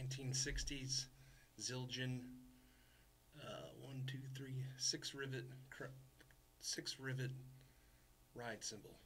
1960s Zildjian uh, one, two, three, six rivet, six rivet ride cymbal.